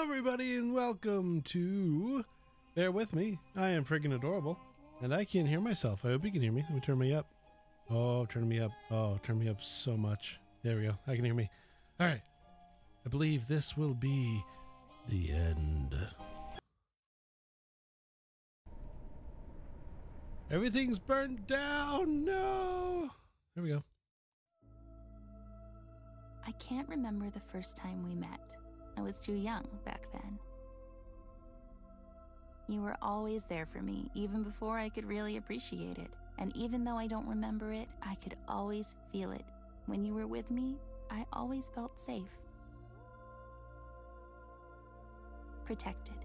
everybody, and welcome to Bear With Me. I am friggin' adorable, and I can't hear myself. I hope you can hear me. Let me turn me up. Oh, turn me up. Oh, turn me up so much. There we go. I can hear me. All right. I believe this will be the end. Everything's burned down. No. There we go. I can't remember the first time we met. I was too young back then. You were always there for me, even before I could really appreciate it. And even though I don't remember it, I could always feel it. When you were with me, I always felt safe. Protected.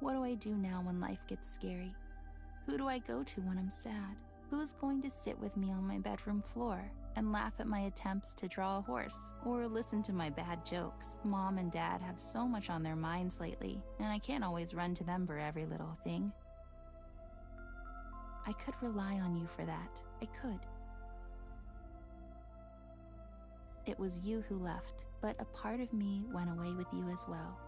What do I do now when life gets scary? Who do I go to when I'm sad? Who's going to sit with me on my bedroom floor and laugh at my attempts to draw a horse or listen to my bad jokes? Mom and dad have so much on their minds lately, and I can't always run to them for every little thing. I could rely on you for that. I could. It was you who left, but a part of me went away with you as well.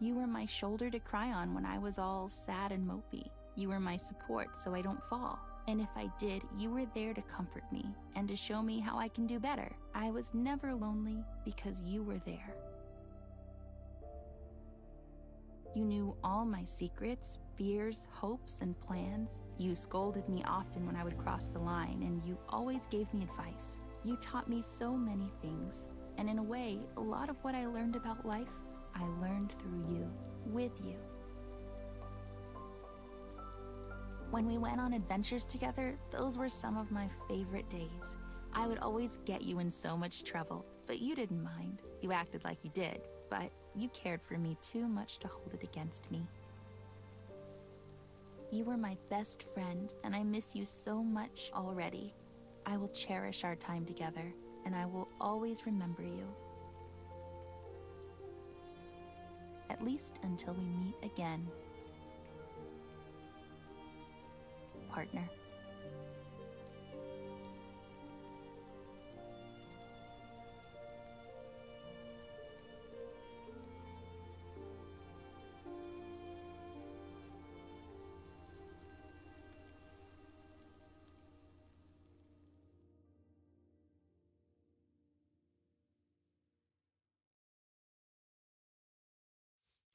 You were my shoulder to cry on when I was all sad and mopey. You were my support so I don't fall. And if I did, you were there to comfort me and to show me how I can do better. I was never lonely because you were there. You knew all my secrets, fears, hopes, and plans. You scolded me often when I would cross the line, and you always gave me advice. You taught me so many things. And in a way, a lot of what I learned about life, I learned through you, with you. When we went on adventures together, those were some of my favorite days. I would always get you in so much trouble, but you didn't mind. You acted like you did, but you cared for me too much to hold it against me. You were my best friend, and I miss you so much already. I will cherish our time together, and I will always remember you. At least until we meet again. Partner.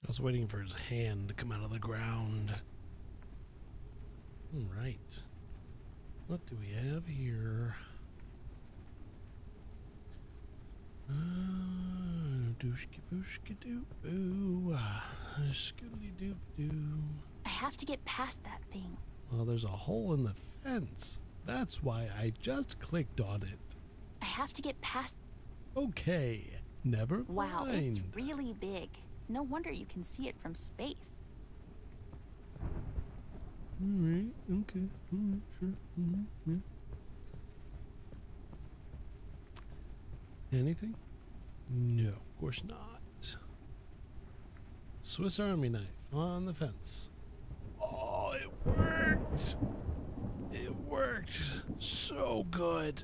I was waiting for his hand to come out of the ground. All right. What do we have here? Uh, dooshki booshki doo boo. Doo. I have to get past that thing. Well, there's a hole in the fence. That's why I just clicked on it. I have to get past. Okay, never mind. Wow, it's really big. No wonder you can see it from space. Alright, okay, alright, sure. hmm yeah. Anything? No, of course not. Swiss Army knife on the fence. Oh, it worked! It worked so good.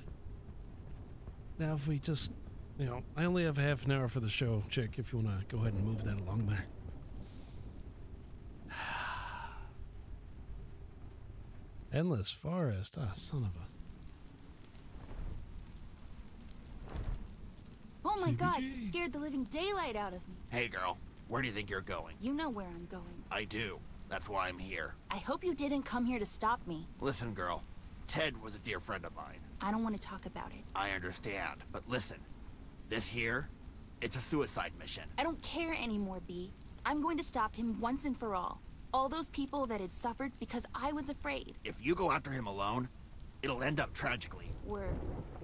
Now, if we just, you know, I only have half an hour for the show, chick, if you want to go ahead and move that along there. Endless forest. Ah, son of a. Oh my god, you scared the living daylight out of me. Hey girl, where do you think you're going? You know where I'm going. I do. That's why I'm here. I hope you didn't come here to stop me. Listen, girl. Ted was a dear friend of mine. I don't want to talk about it. I understand, but listen. This here, it's a suicide mission. I don't care anymore, B. I'm going to stop him once and for all. All those people that had suffered because I was afraid. If you go after him alone, it'll end up tragically. Were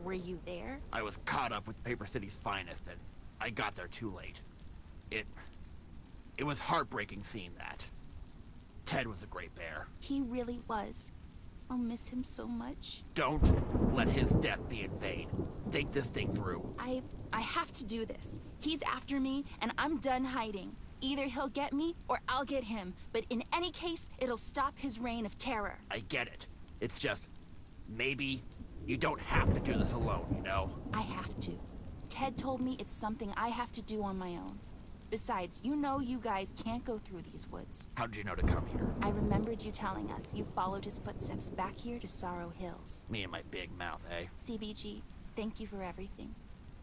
were you there? I was caught up with Paper City's finest, and I got there too late. It... It was heartbreaking seeing that. Ted was a great bear. He really was. I'll miss him so much. Don't let his death be in vain. Think this thing through. I I have to do this. He's after me and I'm done hiding. Either he'll get me or I'll get him, but in any case, it'll stop his reign of terror. I get it. It's just... Maybe You don't have to do this alone, you know? I have to. Ted told me it's something I have to do on my own. Besides, you know you guys can't go through these woods. How'd you know to come here? I remembered you telling us you followed his footsteps back here to Sorrow Hills. Me and my big mouth, eh? CBG, thank you for everything.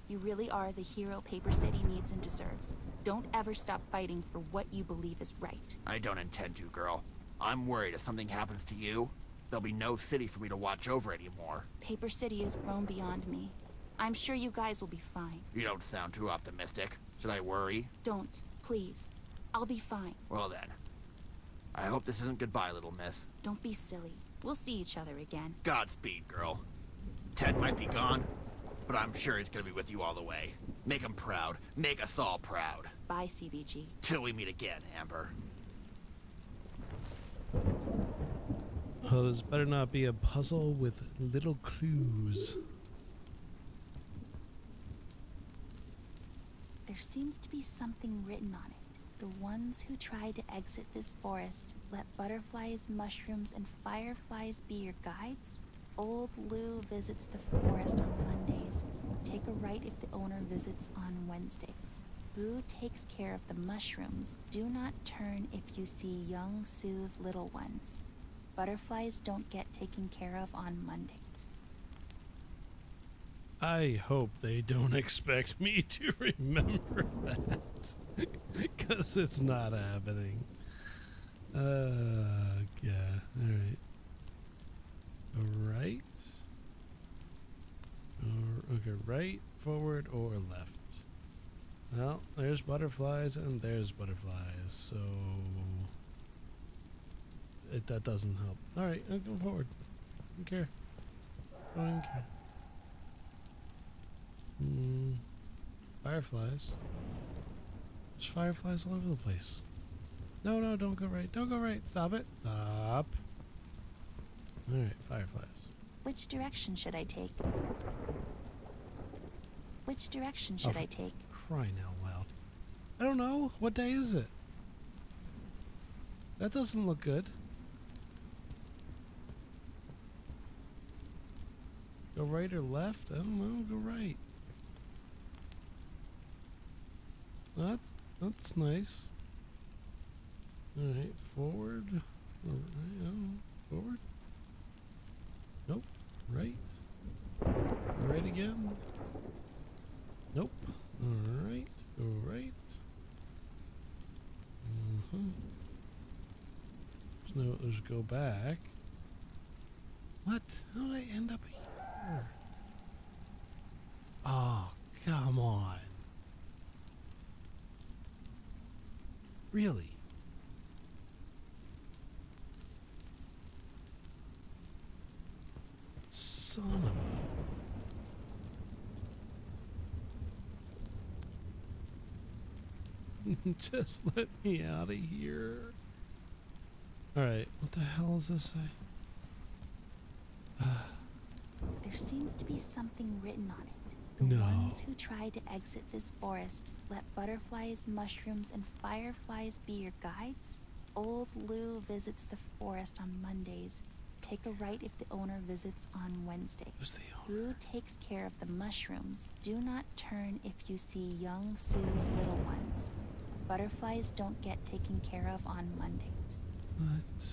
You really are the hero Paper City needs and deserves. Don't ever stop fighting for what you believe is right. I don't intend to, girl. I'm worried if something happens to you, there'll be no city for me to watch over anymore. Paper City has grown beyond me. I'm sure you guys will be fine. You don't sound too optimistic. Should I worry? Don't, please. I'll be fine. Well then. I hope this isn't goodbye, little miss. Don't be silly. We'll see each other again. Godspeed, girl. Ted might be gone, but I'm sure he's gonna be with you all the way. Make him proud. Make us all proud. Bye, CBG. Till we meet again, Amber. Oh, this better not be a puzzle with little clues. There seems to be something written on it. The ones who try to exit this forest, let butterflies, mushrooms, and fireflies be your guides. Old Lou visits the forest on Mondays. Take a right if the owner visits on Wednesdays. Boo takes care of the mushrooms. Do not turn if you see young Sue's little ones. Butterflies don't get taken care of on Mondays. I hope they don't expect me to remember that. Because it's not happening. Uh, yeah. Alright. Right. Or, okay, right, forward, or left. Well, there's butterflies and there's butterflies, so it that doesn't help. All right, I'll go forward. Don't care. Don't even care. Hmm. Fireflies. There's fireflies all over the place. No, no, don't go right. Don't go right. Stop it. Stop. All right, fireflies. Which direction should I take? Which direction Oh, should for I take? Crying out loud. I don't know. What day is it? That doesn't look good. Go right or left? I don't know. Go right. That that's nice. All right, forward. All right, oh, forward. Right. Right again. Nope. Alright, alright. Mm-hmm. So now let's go back. What? How did I end up here? Oh, come on. Really? Son of a. Just let me out of here. Alright, what the hell is this? There seems to be something written on it. The No. ones who try to exit this forest, let butterflies, mushrooms, and fireflies be your guides. Old Lou visits the forest on Mondays. Take a right if the owner visits on Wednesday. Who's the owner? Boo takes care of the mushrooms. Do not turn if you see young Sue's little ones. Butterflies don't get taken care of on Mondays. What?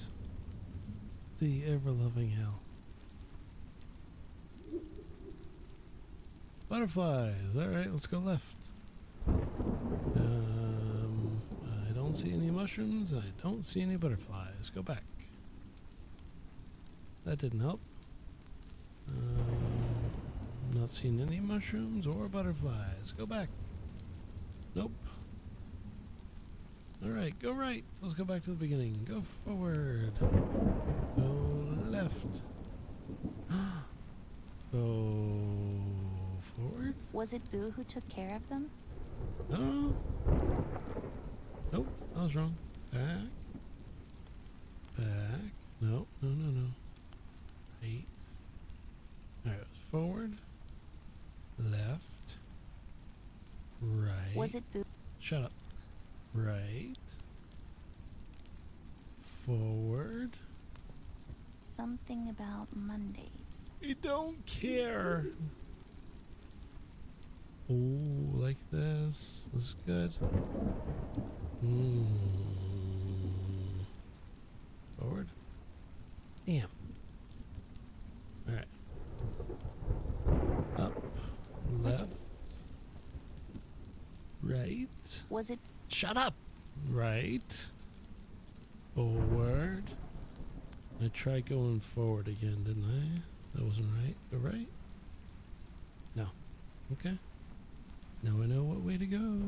The ever loving hell. Butterflies. Alright, let's go left. Um, I don't see any mushrooms. I don't see any butterflies. Go back. That didn't help. Um, not seeing any mushrooms or butterflies. Go back. Nope. All right, go right. Let's go back to the beginning. Go forward. Go left. go forward. Was it Boo who took care of them? No. Nope, I was wrong. Back. Back. No, no, no, no. Right. All right, forward. Left. Right. Was it Boo? Shut up. Right. Forward. Something about Mondays. I don't care. Oh, like this. This is good. Hmm. Forward. Damn. Alright. Up. Left. Right. Was it Shut up. Right. Forward. I tried going forward again, didn't I? That wasn't right. Go right? No. Okay. Now I know what way to go.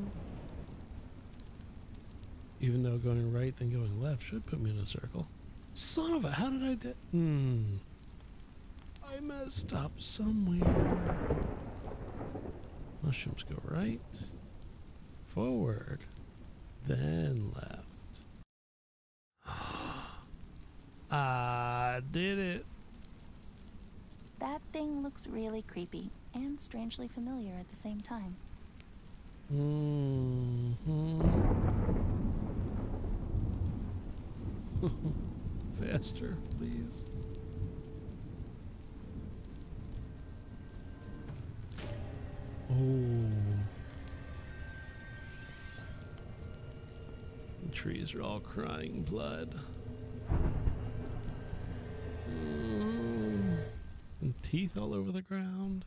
Even though going right then going left should put me in a circle. Son of a, how did I do? Hmm. I messed up somewhere. Mushrooms go right, forward, then left. I did it. that thing looks really creepy and strangely familiar at the same time. hmm Faster, please. Oh. Trees are all crying blood. Mm. And teeth all over the ground.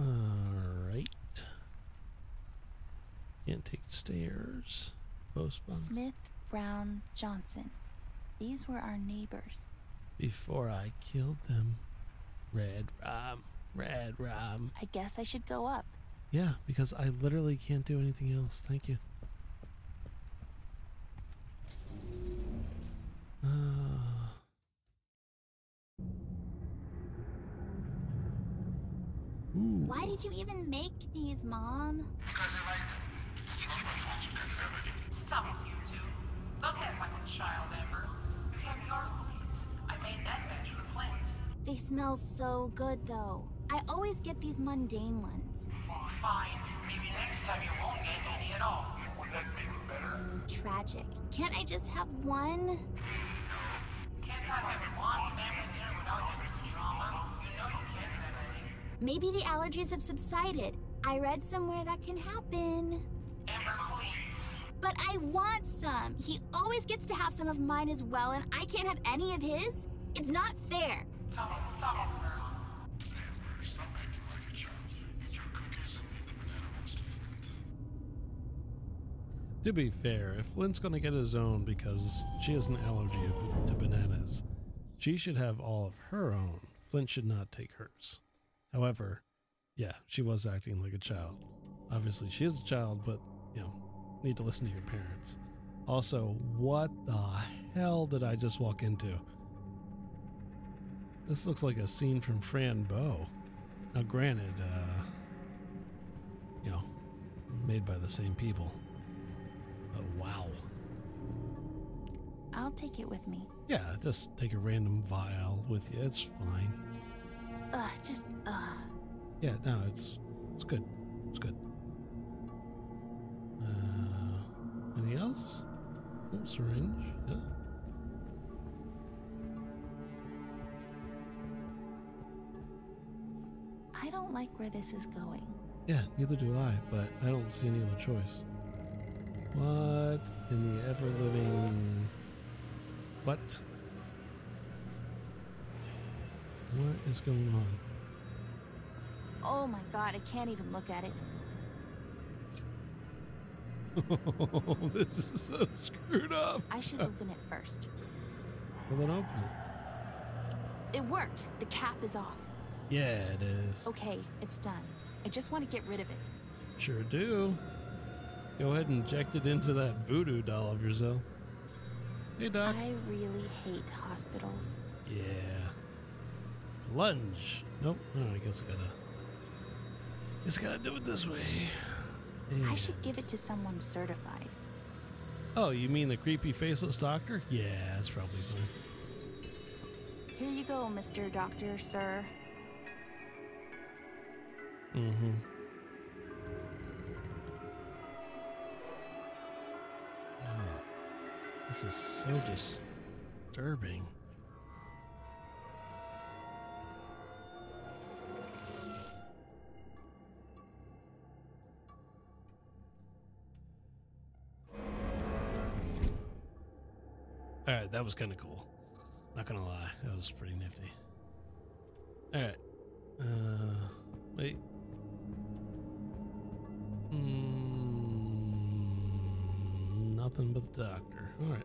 Alright. Can't take stairs. Post bunk. Smith, Brown, Johnson. These were our neighbors. Before I killed them. Red rum. Red rum. I guess I should go up. Yeah, because I literally can't do anything else. Thank you. Uh, ooh. Why did you even make Mom? Because I like them. It's not my fault you couldn't have any. Stop it, you two. Don't act like a child, Amber. You have your cookies. I made that batch for Flint. They smell so good, though. I always get these mundane ones. Fine. Maybe next time you won't get any at all. Would that make it better? Tragic. Can't I just have one? Can't have one family dinner without having drama. You know you can't have any. Maybe the allergies have subsided. I read somewhere that can happen. But I want some. He always gets to have some of mine as well, and I can't have any of his. It's not fair. To be fair, if Flint's gonna get his own because she has an allergy to bananas, she should have all of her own. Flint should not take hers. However, yeah, she was acting like a child. Obviously, she is a child, but, you know, need to listen to your parents. Also, what the hell did I just walk into? This looks like a scene from Fran Bow. Now, granted, uh, you know, made by the same people. But wow. I'll take it with me. Yeah, just take a random vial with you. It's fine. Ugh, just. Yeah, no, it's it's good. It's good. Uh, anything else? Oh, syringe. Yeah. I don't like where this is going. Yeah, neither do I, but I don't see any other choice. What in the ever living. What? What is going on? Oh my god, I can't even look at it. Oh, this is so screwed up. I should open it first. Well, then open it. It worked. The cap is off. Yeah, it is. Okay, it's done. I just want to get rid of it. Sure do. Go ahead and inject it into that voodoo doll of yours, yourself. Hey, Doc. I really hate hospitals. Yeah. Lunge. Nope. Oh, I guess I gotta. I gotta do it this way. I should give it to someone certified. Oh, you mean the creepy faceless doctor? Yeah, that's probably fine. Here you go, Mr. Doctor, sir. Mm-hmm. Oh, this is so disturbing. That was kind of cool. Not gonna lie, that was pretty nifty. All right. Uh, wait. Mm, nothing but the doctor. All right.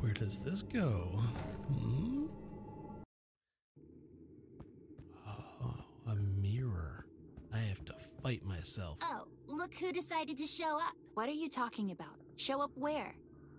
Where does this go? Hmm? Oh, a mirror. I have to fight myself. Oh, look who decided to show up. What are you talking about? Show up where?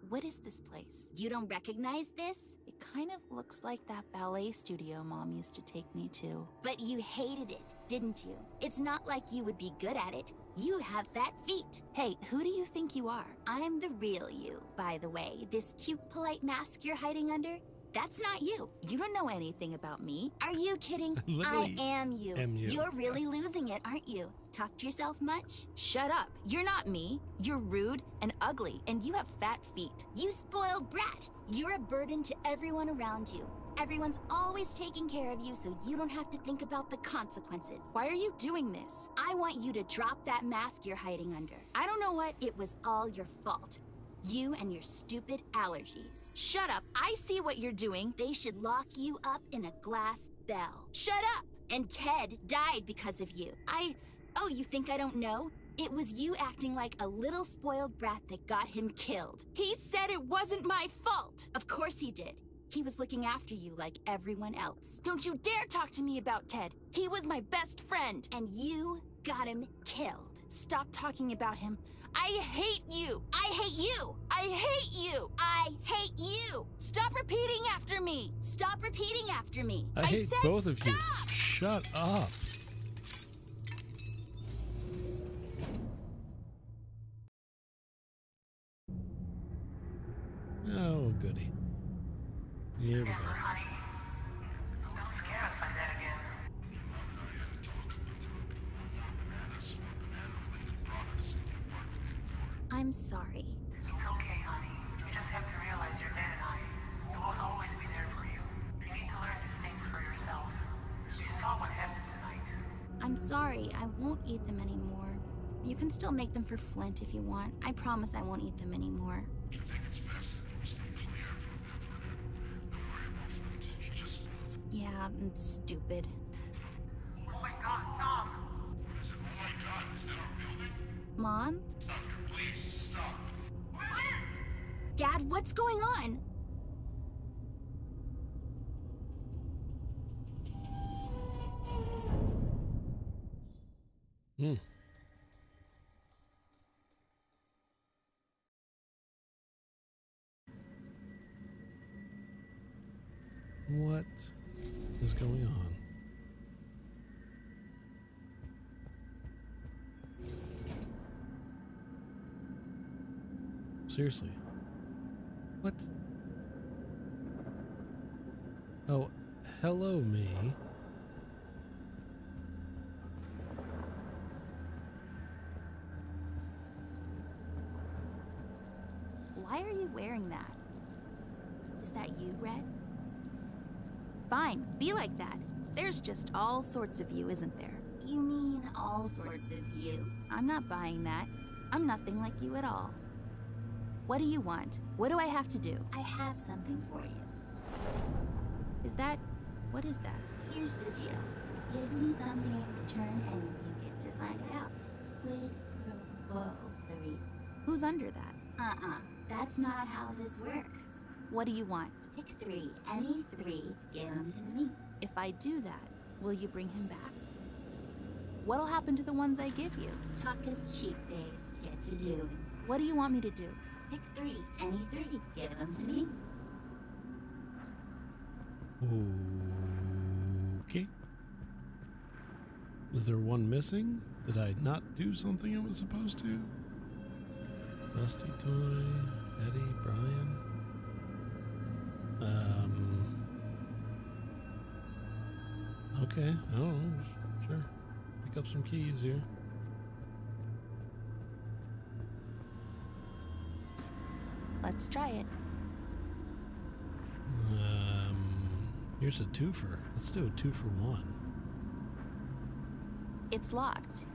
What is this place? You don't recognize this? It kind of looks like that ballet studio mom used to take me to. But you hated it, didn't you? It's not like you would be good at it. You have fat feet. Hey, who do you think you are? I'm the real you, by the way. This cute, polite mask you're hiding under? That's not you. You don't know anything about me. Are you kidding? I am you. am you. You're really losing it, aren't you? Talk to yourself much? Shut up. You're not me. You're rude and ugly, and you have fat feet. You spoiled brat. You're a burden to everyone around you. Everyone's always taking care of you so you don't have to think about the consequences. Why are you doing this? I want you to drop that mask you're hiding under. I don't know what, it was all your fault. You and your stupid allergies. Shut up. I see what you're doing. They should lock you up in a glass bell. Shut up. And Ted died because of you. I. Oh, you think I don't know? It was you acting like a little spoiled brat that got him killed. He said it wasn't my fault. Of course he did. He was looking after you like everyone else. Don't you dare talk to me about Ted. He was my best friend. And you got him killed. Stop talking about him. I hate you. I hate you. I hate you. I hate you. Stop repeating after me. Stop repeating after me. I, hate said both of you. Shut up. Oh, goody. Here we go. Denver, honey. Don't scare us like that again. Mom and I had a talk about there would be no more bananas or banana-related products in the apartment anymore. I'm sorry. It's okay, honey. You just have to realize your dad and I, we won't always be there for you. You need to learn these things for yourself. You saw what happened tonight. I'm sorry. I won't eat them anymore. You can still make them for Flint if you want. I promise I won't eat them anymore. I think it's best that we stay clear from them for now. Don't worry about Flint. He just spilled. Yeah, it's stupid. Oh my god, Tom! What is it? Oh my god, is that our building? Mom? What's going on? Hmm. What is going on? Seriously. What? Oh, hello, me. Why are you wearing that? Is that you, Red? Fine, be like that. There's just all sorts of you, isn't there? You mean all sorts of you? I'm not buying that. I'm nothing like you at all. What do you want? What do I have to do? I have something for you. Is that. What is that? Here's the deal give me something in return, and you get to find out. Quid pro quo, Clarice. Who's under that? Uh uh. That's not how this works. What do you want? Pick three. Any three. Give them to me. If I do that, will you bring him back? What'll happen to the ones I give you? Talk is cheap, babe. Get to do. What do you want me to do? Pick three. Any three. Give them to me. Okay. Was there one missing? Did I not do something I was supposed to? Rusty Toy, Eddie, Brian. Um. Okay, I don't know. Sure. Pick up some keys here. Let's try it. Um. Here's a twofer. Let's do a two for one. It's locked.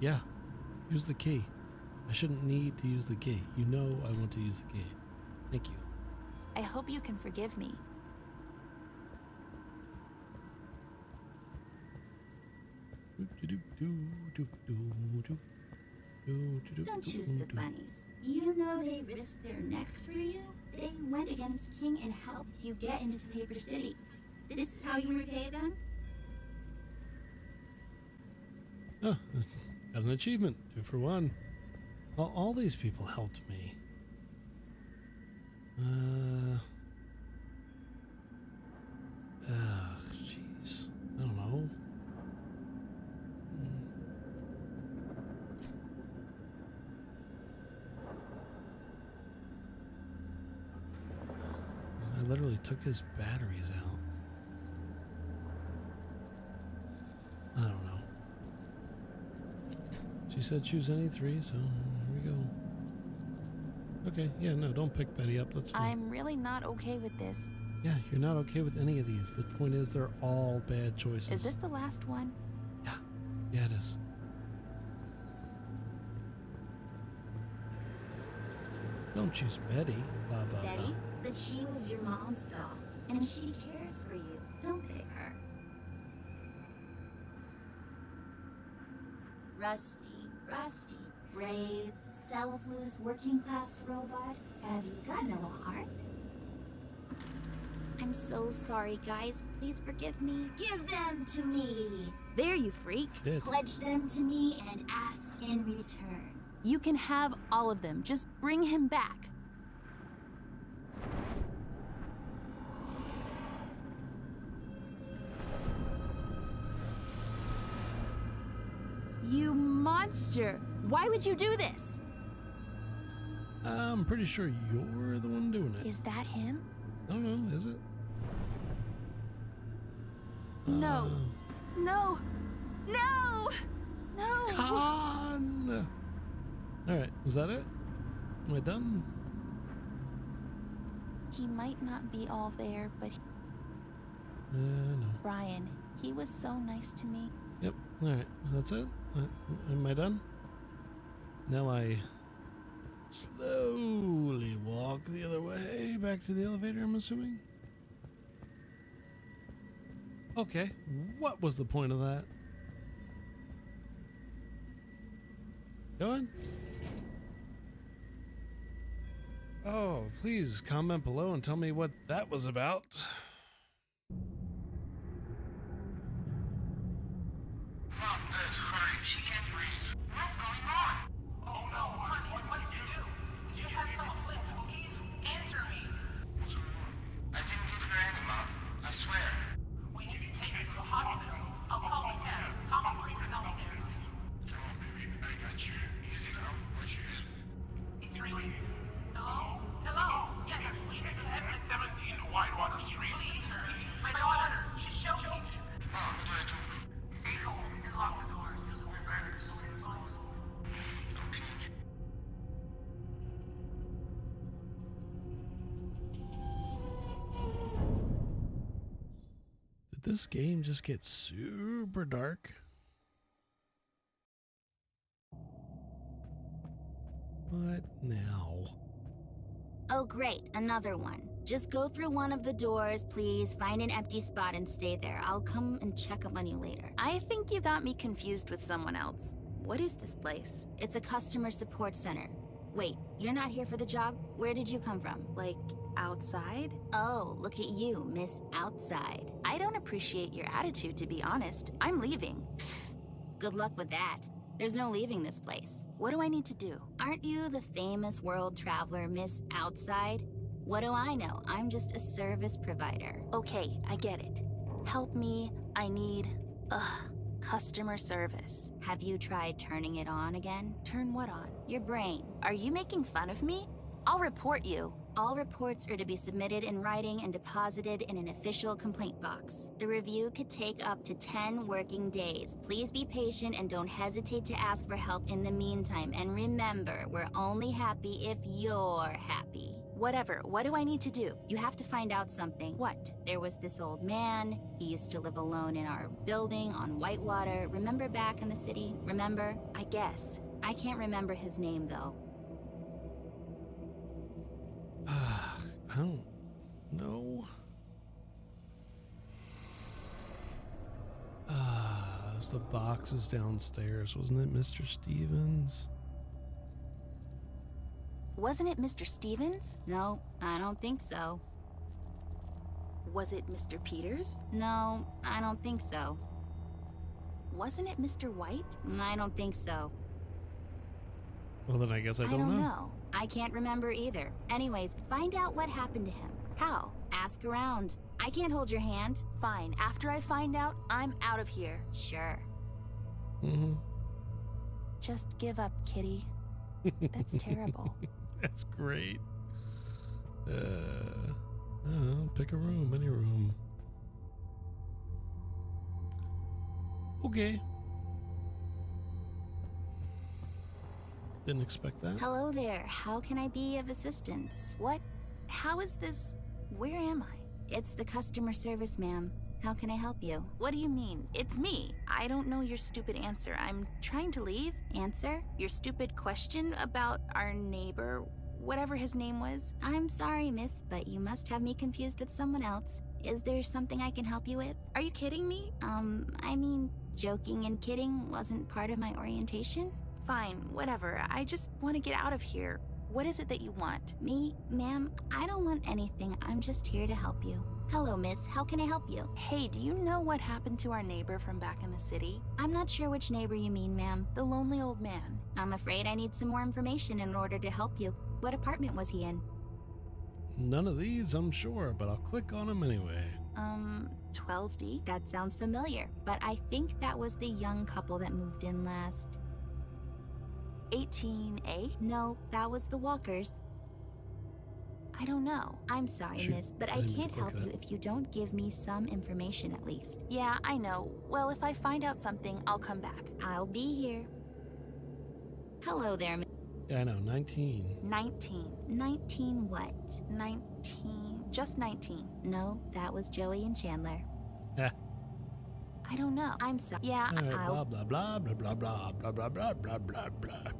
Yeah. Use the key. I shouldn't need to use the gate. You know I want to use the gate. Thank you. I hope you can forgive me. Don't choose the bunnies. You know they risked their necks for you? They went against King and helped you get into Paper City. This is how you repay them? Oh, got an achievement. Two for one. Well, all these people helped me. Uh. Ugh, jeez. I don't know. Hmm. I his batteries out. I don't know. She said choose any three, so here we go. Okay, yeah, no, don't pick Betty up. Fine. I'm really not okay with this. Yeah, you're not okay with any of these. The point is, they're all bad choices. Is this the last one? Don't choose Betty. Blah blah Betty? blah. But she was your mom's dog, and she cares for you. Don't pick her. Rusty, Rusty, brave, selfless, working class robot. Have you got no heart? I'm so sorry, guys. Please forgive me. Give them to me. There, you freak. Did. Pledge them to me and ask in return. You can have all of them. Just bring him back. You monster! Why would you do this? I'm pretty sure you're the one doing it. Is that him? I don't know. Is it? No. Uh, No! No! No! Con. All right. is that it? Am I done? He might not be all there, but Uh, no. Brian, he was so nice to me. Yep. All right. That's it. Uh, am I done? Now I slowly walk the other way back to the elevator. I'm assuming. Okay. What was the point of that? Go on. Oh, please comment below and tell me what that was about. Did this game just get super dark? What now? Oh, great, another one. Just go through one of the doors, please. Find an empty spot and stay there. I'll come and check up on you later. I think you got me confused with someone else. What is this place? It's a customer support center. Wait, you're not here for the job? Where did you come from? Like, outside? Oh, look at you, Miss Outside. I don't appreciate your attitude, to be honest. I'm leaving. Good luck with that. There's no leaving this place. What do I need to do? Aren't you the famous world traveler, Miss Outside? What do I know? I'm just a service provider. Okay, I get it. Help me. I need, ugh, customer service. Have you tried turning it on again? Turn what on? Your brain. Are you making fun of me? I'll report you. All reports are to be submitted in writing and deposited in an official complaint box. The review could take up to 10 working days. Please be patient and don't hesitate to ask for help in the meantime. And remember, we're only happy if you're happy. Whatever. What do I need to do? You have to find out something. What? There was this old man. He used to live alone in our building on Whitewater. Remember back in the city? Remember? I guess. I can't remember his name, though. I don't know. Ah, there's the boxes downstairs, wasn't it, Mr. Stevens? Wasn't it Mr. Stevens? No, I don't think so. Was it Mr. Peters? No, I don't think so. Wasn't it Mr. White? I don't think so. Well, then I guess I don't, I don't know. know. I can't remember either. Anyways, find out what happened to him. How? Ask around. I can't hold your hand. Fine. After I find out, I'm out of here. Sure. Mm-hmm. Just give up, kitty. That's terrible. That's great. Uh, I don't know. Pick a room, any room. Okay. Didn't expect that. Hello there. How can I be of assistance? What? How is this? Where am I? It's the customer service, ma'am. How can I help you? What do you mean? It's me. I don't know your stupid answer. I'm trying to leave. Answer? Your stupid question about our neighbor, whatever his name was. I'm sorry, miss, but you must have me confused with someone else. Is there something I can help you with? Are you kidding me? Um, I mean, joking and kidding wasn't part of my orientation. Fine, whatever. I just want to get out of here. What is it that you want? Me, ma'am, I don't want anything. I'm just here to help you. Hello, miss. How can I help you? Hey, do you know what happened to our neighbor from back in the city? I'm not sure which neighbor you mean, ma'am. The lonely old man. I'm afraid I need some more information in order to help you. What apartment was he in? None of these, I'm sure, but I'll click on them anyway. Um, 12D? That sounds familiar, but I think that was the young couple that moved in last. 18A? No, that was the Walkers. I don't know. I'm sorry, Shoot, miss, but I I didn't mean to can't help you if you don't give me some information at least. Yeah, I know. Well, if I find out something, I'll come back. I'll be here. Hello there, mi- Yeah, I know. 19. 19. 19 what? 19. Just 19. No, that was Joey and Chandler. Ah, I don't know. I'm sorry. Yeah, all right, I'll blah, blah, blah, blah, blah, blah, blah, blah, blah, blah, blah.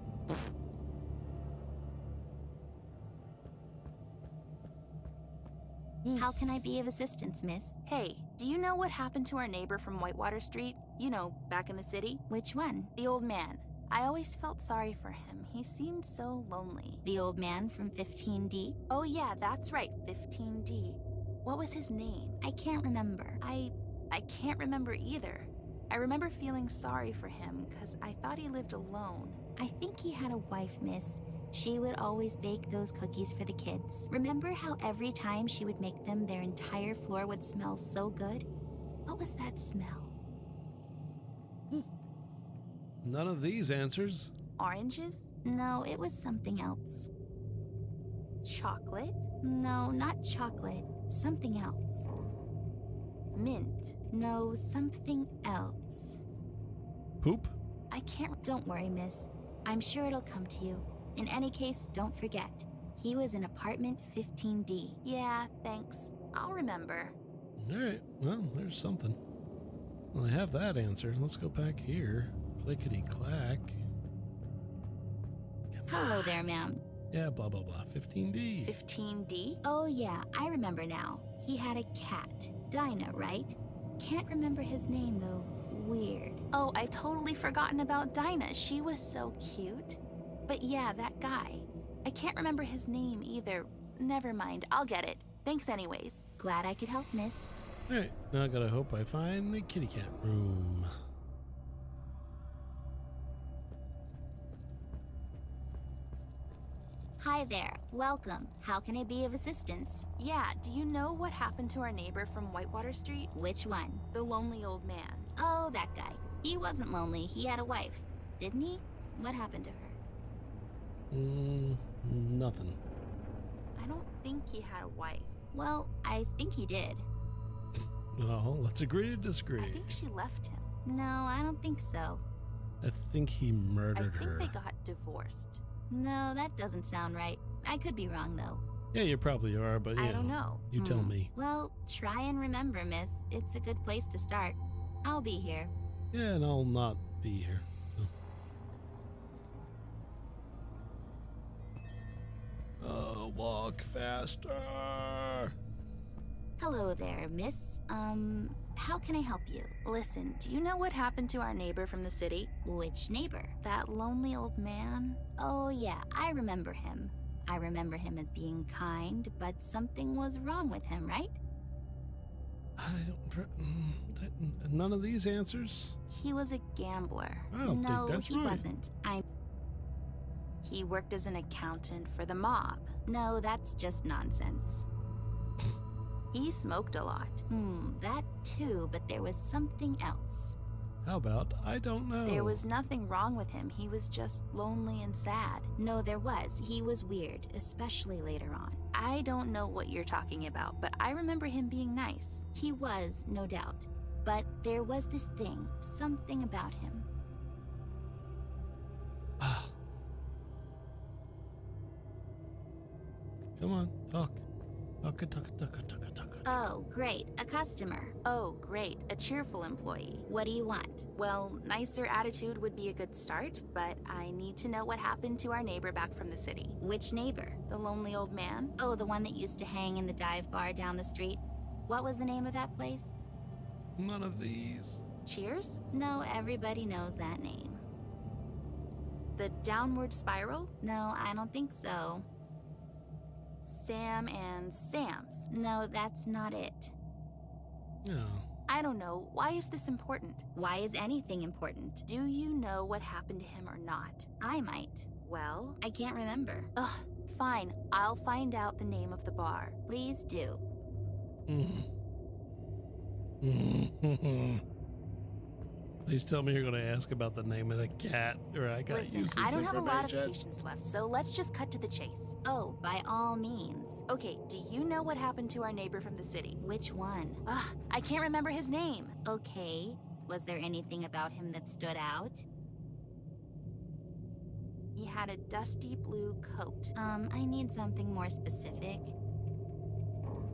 How can I be of assistance, miss? Hey, do you know what happened to our neighbor from Whitewater Street? You know, back in the city? Which one? The old man. I always felt sorry for him. He seemed so lonely. The old man from 15D? Oh, yeah, that's right, 15D. What was his name? I can't remember. I I can't remember either. I remember feeling sorry for him because I thought he lived alone. I think he had a wife, miss. She would always bake those cookies for the kids. Remember how every time she would make them, their entire floor would smell so good? What was that smell? Hmm. None of these answers. Oranges? No, it was something else. Chocolate? No, not chocolate. Something else. Mint? No, something else. Poop? I can't. Don't worry, miss. I'm sure it'll come to you. In any case, don't forget. He was in apartment 15D. Yeah, thanks. I'll remember. All right. Well, there's something. Well, I have that answer. Let's go back here. Clickety clack. Hello there, ma'am. Yeah, blah, blah, blah. 15D. 15D? Oh, yeah, I remember now. He had a cat. Dinah, right? Can't remember his name, though. Weird. Oh, I've totally forgotten about Dinah. She was so cute. But yeah, that guy. I can't remember his name either. Never mind, I'll get it. Thanks, anyways. Glad I could help, miss. All right. Now I gotta hope I find the kitty cat room. Hi there. Welcome. How can I be of assistance? Yeah, do you know what happened to our neighbor from Whitewater Street? Which one? The lonely old man. Oh, that guy. He wasn't lonely. He had a wife. Didn't he? What happened to her? Mm, nothing. I don't think he had a wife. Well, I think he did. Well, let's agree to disagree. I think she left him. No, I don't think so. I think he murdered her. I think her. they got divorced. No, that doesn't sound right. I could be wrong, though. Yeah, you probably are, but I don't know. You tell hmm. me. Well, try and remember, miss. It's a good place to start. I'll be here. Yeah, and I'll not be here. Oh, walk faster. Hello there, miss. Um, how can I help you? Listen, do you know what happened to our neighbor from the city? Which neighbor? That lonely old man? Oh, yeah, I remember him. I remember him as being kind, but something was wrong with him, right? I don't. pre- mm, that- None of these answers. He was a gambler. I don't no, think that's he right. wasn't. I He worked as an accountant for the mob. no, that's just nonsense. He smoked a lot. Hmm, that too, but there was something else. How about I don't know? There was nothing wrong with him. He was just lonely and sad. No, there was. He was weird, especially later on. I don't know what you're talking about, but I remember him being nice. He was, no doubt. But there was this thing, something about him. Come on, talk. Oh, great, a customer. Oh, great. A cheerful employee. What do you want? Well, nicer attitude would be a good start, but I need to know what happened to our neighbor back from the city. Which neighbor? The lonely old man? Oh, the one that used to hang in the dive bar down the street. What was the name of that place? None of these. Cheers? No, everybody knows that name. The downward spiral? No, I don't think so. Sam and Sam's? No, that's not it. No. I don't know. Why is this important? Why is anything important? Do you know what happened to him or not? I might. Well, I can't remember. ugh, fine. I'll find out the name of the bar. Please do. Mm. Please tell me you're going to ask about the name of the cat, or I got Listen, use this I don't have a lot of patience left, so let's just cut to the chase. Oh, by all means. Okay, do you know what happened to our neighbor from the city? Which one? Ugh, I can't remember his name. Okay. Was there anything about him that stood out? He had a dusty blue coat. Um, I need something more specific.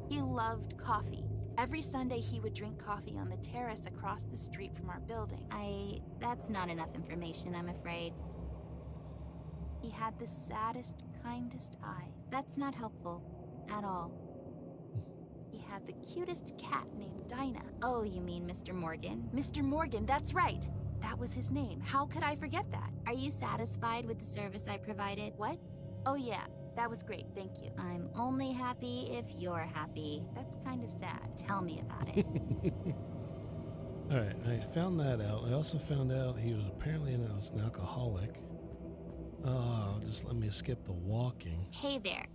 He loved coffee. Every Sunday, he would drink coffee on the terrace across the street from our building. I. That's not enough information, I'm afraid. He had the saddest, kindest eyes. That's not helpful. At all. He had the cutest cat named Dinah. Oh, you mean Mr. Morgan? Mr. Morgan, that's right. That was his name. How could I forget that? Are you satisfied with the service I provided? What? Oh, yeah, that was great. Thank you. I'm only happy if you're happy. That's kind of sad. Tell me about it. All right, I found that out. I also found out he was apparently an, was an alcoholic. Oh, just let me skip the walking. hey there.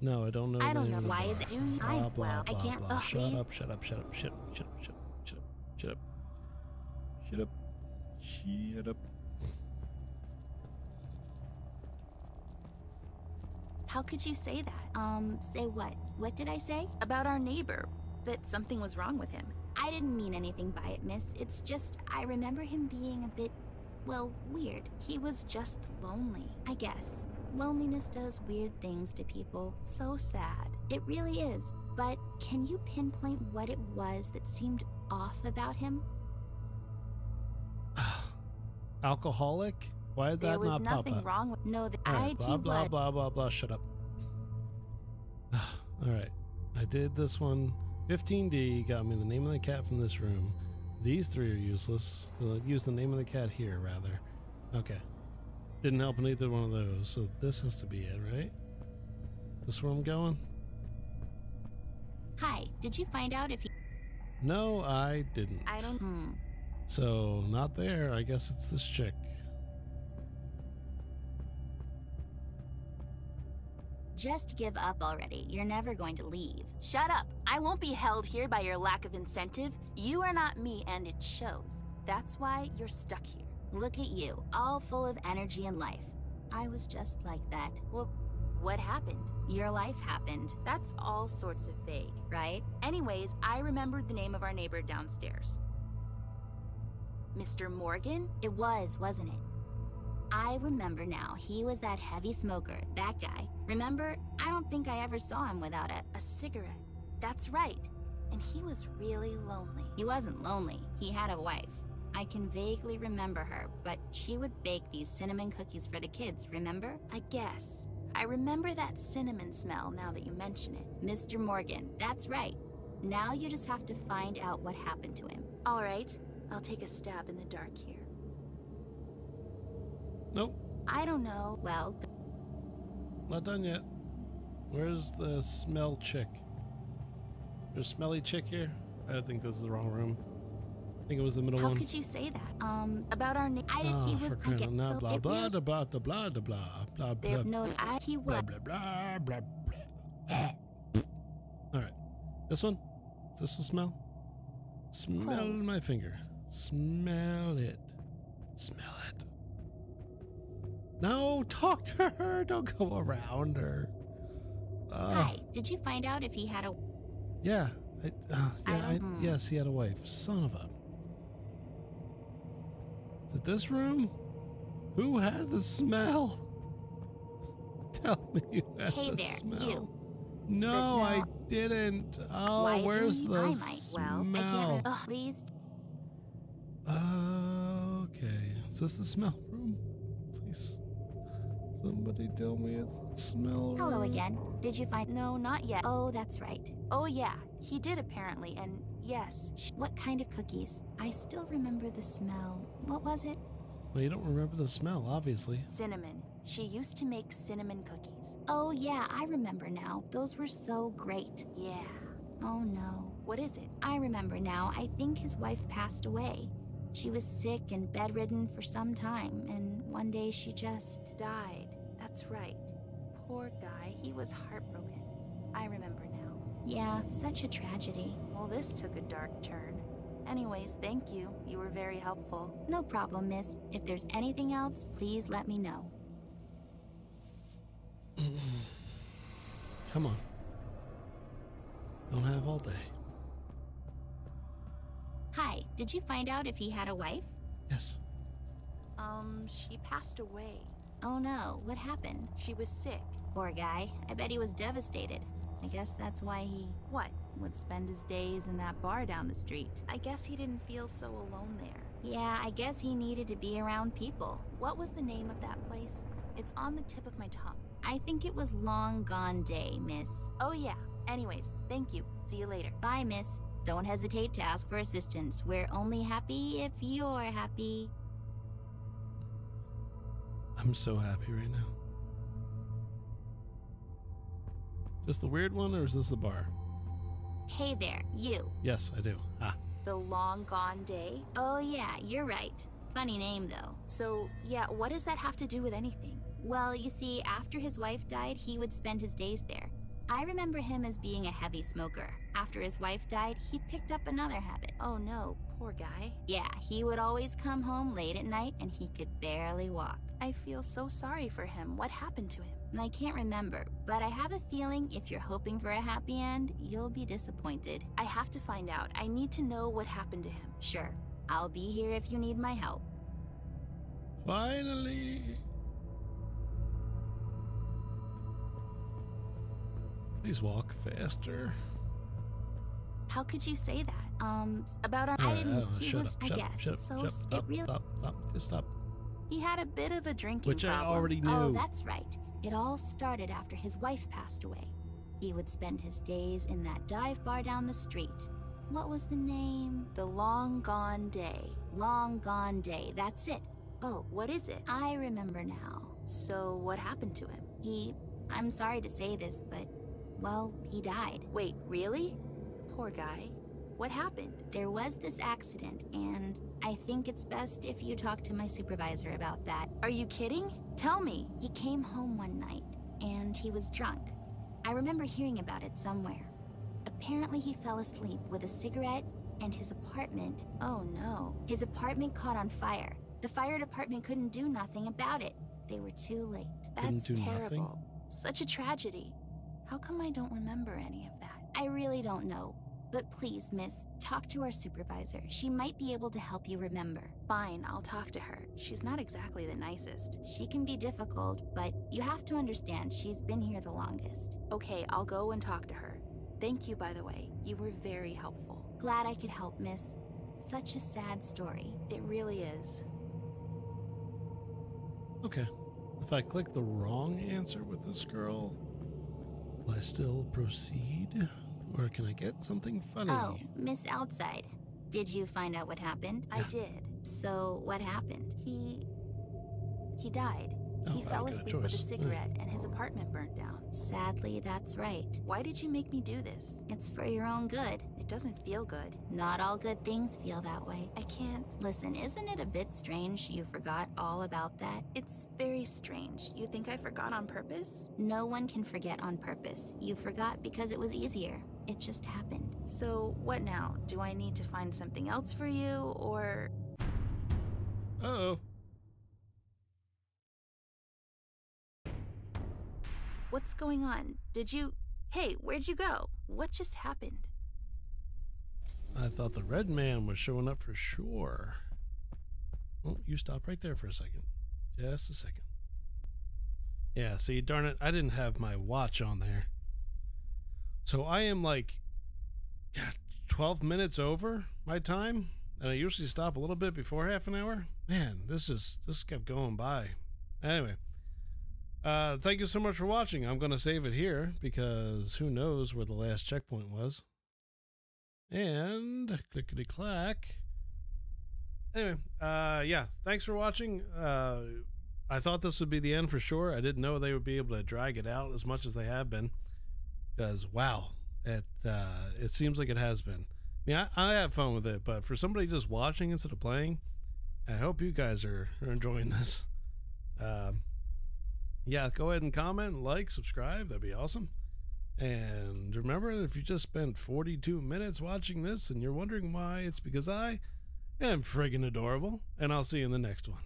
No, I don't know. I don't know. Why bar. is it- do you- Blah, I- blah, well, I blah, can't- blah. ugh, shut please. up! Shut up! Shut up! Shut up! Shut up! Shut up! Shut up! Shut up! Shut up! Shut up! How could you say that? Um, say what? What did I say? About our neighbor, that something was wrong with him. I didn't mean anything by it, miss. It's just I remember him being a bit, well, weird. He was just lonely. I guess. Loneliness does weird things to people. So sad. It really is. But can you pinpoint what it was that seemed off about him? Alcoholic? Why did There that was not nothing pop up? wrong with No, that All I right, blah blah blah blah blah. Shut up. All right, I did this one. 15D got me the name of the cat from this room. These three are useless. So use the name of the cat here rather. Okay. Didn't help in either one of those, so this has to be it, right? This where I'm going? Hi, did you find out if he. No, I didn't. I don't Hmm. So not there. I guess it's this chick. Just give up already. You're never going to leave. Shut up. I won't be held here by your lack of incentive. You are not me, and it shows. That's why you're stuck here. Look at you, all full of energy and life. I was just like that. Well, what happened? Your life happened, That's all sorts of vague. right? Anyways, I remembered the name of our neighbor downstairs. Mr. Morgan? It was, wasn't it? I remember now. He was that heavy smoker, that guy. Remember? I don't think I ever saw him without it. A cigarette. That's right. And he was really lonely. He wasn't lonely. He had a wife. I can vaguely remember her, but she would bake these cinnamon cookies for the kids, remember? I guess. I remember that cinnamon smell now that you mention it. Mr. Morgan, that's right. Now you just have to find out what happened to him. All right, I'll take a stab in the dark here. Nope, I don't know. Well, not done yet. Where's the smell chick? There's a smelly chick here? I think this is the wrong room. I think it was the middle How one. could you say that? Um, about our name. I did. Oh, he was. I get so blah, blah, really- blah, blah, blah, blah, blah, blah, blah, no, I, he blah, was. blah, blah, blah, blah. All right. This one? Is this the smell? Smell Close. my finger. Smell it. Smell it. No, talk to her. Don't go around her. Uh, Hi. Did you find out if he had a? Yeah. I, uh, yeah, I, don't- yes, he had a wife. Son of a. Is it this room? Who had the smell? Tell me you had Hey the there, smell. you. No, I didn't. Oh, Why where's the I might. Well, smell? I can't. Ugh, please. Uh, okay. Is this the smell. Somebody tell me it's smell Hello again. Did you find? No, not yet. Oh, that's right. Oh, yeah, he did apparently, and yes, Sh- What kind of cookies? I still remember the smell. What was it? Well, you don't remember the smell, obviously. cinnamon. She used to make cinnamon cookies. Oh yeah, I remember now. Those were so great. Yeah. Oh no. What is it? I remember now. I think his wife passed away. She was sick and bedridden for some time, and one day she just. Died. That's right. Poor guy. He was heartbroken. I remember now. Yeah, such a tragedy. Well, this took a dark turn. Anyways, thank you. You were very helpful. No problem, miss. If there's anything else, please let me know. Come on. Don't have all day. Hi, did you find out if he had a wife? Yes. Um, she passed away. Oh no, what happened? She was sick. Poor guy. I bet he was devastated. I guess that's why he. What? Would spend his days in that bar down the street. I guess he didn't feel so alone there. Yeah, I guess he needed to be around people. What was the name of that place? It's on the tip of my tongue. I think it was Long Gone Day, miss. Oh, yeah. Anyways, thank you. See you later. Bye, miss. Don't hesitate to ask for assistance. We're only happy if you're happy. I'm so happy right now. Is this the weird one or is this the bar? Hey there, you. Yes, I do. Ah. The long gone day? Oh, yeah, you're right. Funny name, though. So, yeah, what does that have to do with anything? Well, you see, after his wife died, he would spend his days there. I remember him as being a heavy smoker. After his wife died, he picked up another habit. Oh no, poor guy. Yeah, he would always come home late at night and he could barely walk. I feel so sorry for him. What happened to him? I can't remember, but I have a feeling if you're hoping for a happy end, you'll be disappointed. I have to find out. I need to know what happened to him. Sure, I'll be here if you need my help. Finally. Please walk faster. How could you say that? Um, About our. All I didn't. don't know. he was, up, I shut guess. shut so shut stop, it really. stop, stop, just stop. He had a bit of a drinking Which I problem. already knew. Oh, that's right. It all started after his wife passed away. He would spend his days in that dive bar down the street. What was the name? The long gone day. Long Gone Day. That's it. Oh, what is it? I remember now. So, what happened to him? He. I'm sorry to say this, but. Well, he died. Wait, really? Poor guy. What happened? There was this accident, and I think it's best if you talk to my supervisor about that. Are you kidding? Tell me. He came home one night, and he was drunk. I remember hearing about it somewhere. Apparently, he fell asleep with a cigarette, and his apartment. Oh no. His apartment caught on fire. The fire department couldn't do nothing about it. They were too late. That's terrible. nothing? Such a tragedy. How come I don't remember any of that? I really don't know. But please, miss, talk to our supervisor. She might be able to help you remember. Fine, I'll talk to her. She's not exactly the nicest. She can be difficult, but you have to understand she's been here the longest. Okay, I'll go and talk to her. Thank you, by the way. You were very helpful. Glad I could help, miss. Such a sad story. It really is. Okay. If I click the wrong answer with this girl, will I still proceed? Or can I get something funny? Oh, Miss Outside. Did you find out what happened? I did. So, what happened? He. He died. Oh, he fell got a asleep with a cigarette and his apartment burnt down. Sadly, that's right. Why did you make me do this? It's for your own good. It doesn't feel good. Not all good things feel that way. I can't. Listen, isn't it a bit strange you forgot all about that? It's very strange. You think I forgot on purpose? No one can forget on purpose. You forgot because it was easier. It just happened. So, what now? Do I need to find something else for you, or. oh. What's going on? Did you. Hey, where'd you go? What just happened? I thought the red man was showing up for sure. Oh, you stop right there for a second. Just a second. Yeah, see, darn it, I didn't have my watch on there. So I am like God, 12 minutes over my time, and I usually stop a little bit before half an hour. Man, this is this kept going by. Anyway, uh, thank you so much for watching. I'm going to save it here because who knows where the last checkpoint was. And clickety clack. Anyway, uh, yeah, thanks for watching. Uh, I thought this would be the end for sure. I didn't know they would be able to drag it out as much as they have been. Because wow, it uh, it seems like it has been. I mean, I, I have fun with it, but for somebody just watching instead of playing, I hope you guys are, are enjoying this. Um, yeah, go ahead and comment, like, subscribe. That'd be awesome. And remember, if you just spent 42 minutes watching this and you're wondering why, it's because I am friggin' adorable. And I'll see you in the next one.